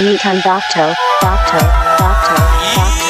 Nitan Bakto, Bakto, Bakto, Bakto.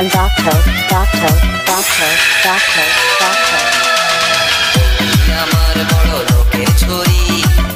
Nikan Docto, Docto, Docto, Docto, Docto. আমার বড় লোকের ছড়ি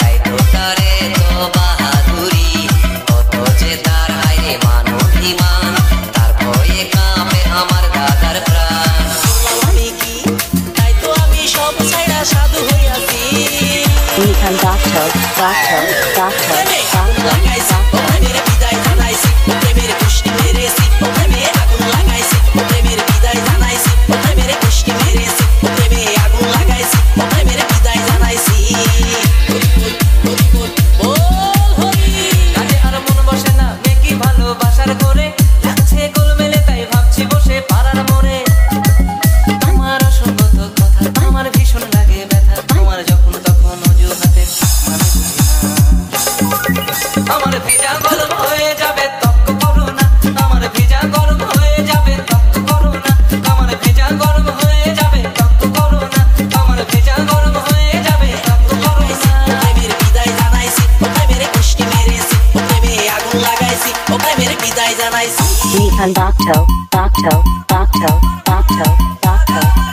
তাই তো তারে তো বাহাদুরি। কত যে তার হাইরে মান অভিমান তার ভয়ে কাঁপে আমার দাদার প্রাণ। আমি কি? তাই তো আমি সব ছাইড়া সাধু হইয়াছি Nikan Docto, Docto, Docto, প্রেমে আগুন Unbocto, Bocto, Bocto, Bocto, Bocto.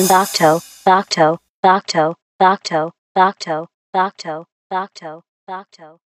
Nikan Docto, Docto, Docto, Docto, Docto, Docto, Docto, Docto.